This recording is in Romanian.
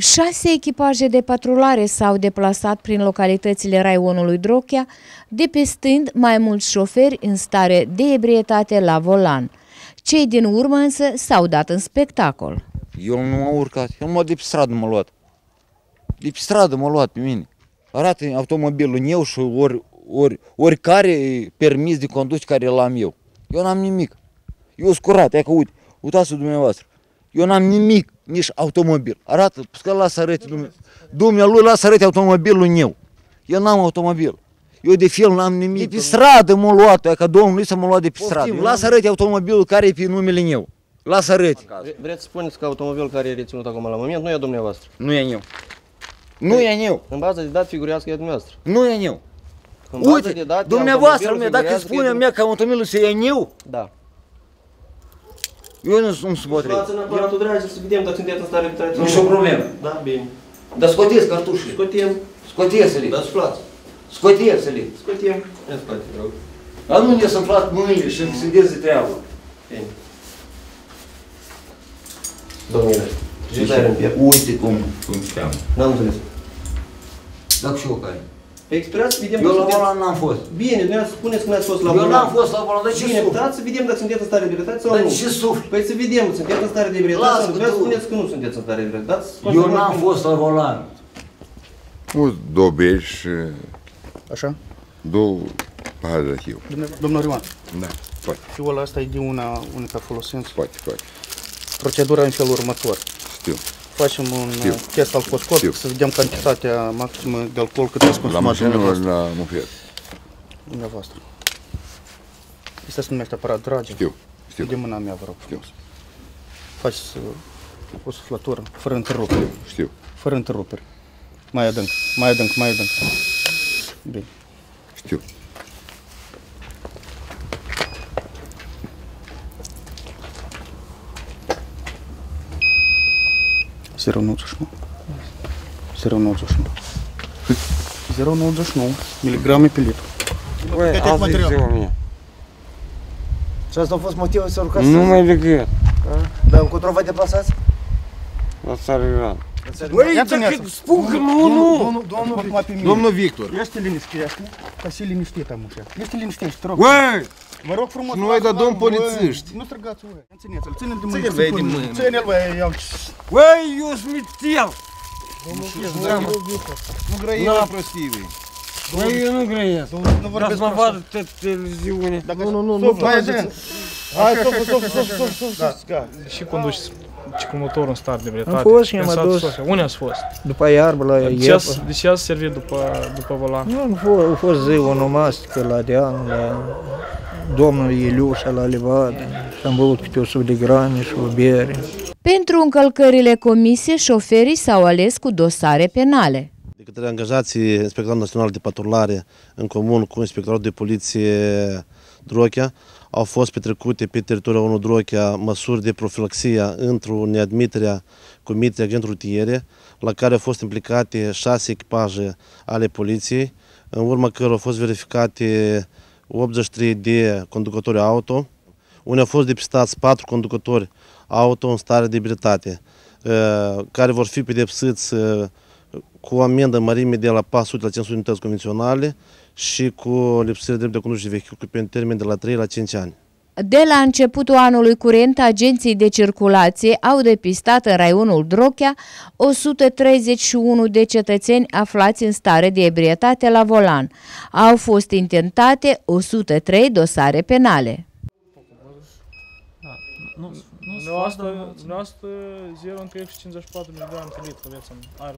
Șase echipaje de patrulare s-au deplasat prin localitățile raionului Drochea, depistând mai mulți șoferi în stare de ebrietate la volan. Cei din urmă însă s-au dat în spectacol. Eu nu m-am urcat, eu numai de pe stradă m-a luat. De pe stradă m-a luat pe mine. Arată automobilul meu și ori, ori, oricare permis de conduce care l-am eu. Eu n-am nimic. Eu scurat, e că uite, uitați dumneavoastră. Eu n-am nimic, nici automobil. Arată, că lasă arăte Dumnezeu. Dumnealui lasă arăte automobilul meu. Eu n-am automobil. Eu de fel n-am nimic. De pe stradă m-a luat, e că domnul să m-a luat de pe stradă. Lasă arăte automobilul care e pe numele meu. Lasă arăte. Vre- Vreți să spuneți că automobilul care e reținut acum la moment nu e a dumneavoastră. Nu e eu. Nu e eu. În bază de date figurează că e a dumneavoastră. Nu e eu. În bază Uite, de date, dumneavoastră, automobilul mie, dacă figurează că e spune mie că automobilul se e eu, Da. Eu nu sunt supătrit. Luați în aparatul dragi să vedem dacă sunteți în stare de traiție. Nici o problemă. Da, bine. Dar scoteți cartușele. Scotem. Scoteți-le. Da, suflați. Scoteți-le. Scotem. Ia scoate, vă rog. A nu ne să-mi fac mâinile și să de treabă. Bine. Domnule, judare în piept. Uite cum, cum cheamă. N-am înțeles. Dacă și eu care. Pe expirați să vedem Eu dacă la sunteți... volan n-am fost. Bine, dumneavoastră spuneți că n-ați fost la Eu volan. n-am fost la volan, dar ce Bine, suflet? dați să vedem dacă sunteți în stare de ebrietate sau Dar nu. ce suflet? Păi să vedem, sunteți în stare de ebrietate Lasă sau nu. că Vreau să tu- spuneți că nu sunteți în stare de ebrietate. Dați Eu confirmați n-am că- fost la volan. O dobești și Așa? două pahare de hiu. Domnul- Domnul Rioan, Da, poate, fiul ăsta e de una unică folosință. poate, poate. Procedura în felul următor. Știu. Facem un Știu. uh, test alcoscop Știu. să vedem cantitatea maximă de alcool cât ați La consumat mașină ori dumneavoastră. la mufet? dumneavoastră. Asta se numește aparat dragi. Știu, știu, De mâna mea, vă rog știu, frumos. Faci uh, o suflătură, fără întrerupere. știu. Fără întrerupere. Mai adânc, mai adânc, mai adânc. Bine. știu. Zero 0,91. 0,91. 0,91 miligrame pe litru. Băi, Câte asta material? e ziua mea. Și asta a fost motivul să urcați Nu să... mai decât Dar încotro vă deplasați? la Țarăgrad. Băi, Ia țineți-l. dacă spun că nu, nu! Domnul, domnul, domnul, Domnul Victor. Ești liniștit, ca să liniștit am ușa. Ești liniștit, te rog. Băi! Vă rog frumos. Nu ai dat lasă-l, domn băi. polițiști. Nu străgați, băi. Țineți-l, ține-l de mână. Ține-l, băi, de mână. Ține-l, băi, iau. Băi, eu smitel! Nu grăi la prostii, băi. Băi, eu nu grăiesc. Nu Dar vorbesc să mă așa. vadă pe televiziune. Nu, nu, nu, nu. Mai adânc. Hai, stop, stop, stop, stop, stop, stop. Și conduci ci cu motorul în start de ebrietate. Am fost și în am satul adus. Sofia. Unde ați fost? După iarbă la De ce ați, de ce ați servit după, după volan? Nu, nu fost, a fost zi onomastică la Dean, la domnul Iliușa, la Livadă. Și am băut câte 100 de grame și o bere. Pentru încălcările comise, șoferii s-au ales cu dosare penale. de către angajații Inspectoratului Național de Patrulare în comun cu Inspectoratul de Poliție Drochea au fost petrecute pe teritoriul 1 Drochea măsuri de profilaxie într-o neadmiterea comiterii agent rutiere, la care au fost implicate șase echipaje ale poliției, în urma cărora au fost verificate 83 de conducători auto, unde au fost depistați patru conducători auto în stare de ebrietate, eh, care vor fi pedepsiți eh, cu o amendă mărime de la 400 la 500 unități convenționale și cu lipsire de drept de conducere de vehicul pe un termen de la 3 la 5 ani. De la începutul anului curent, agenții de circulație au depistat în raionul Drochea 131 de cetățeni aflați în stare de ebrietate la volan. Au fost intentate 103 dosare penale. Dumneavoastră, dumneavoastră 0 între 54 mg pe litru aveți în aer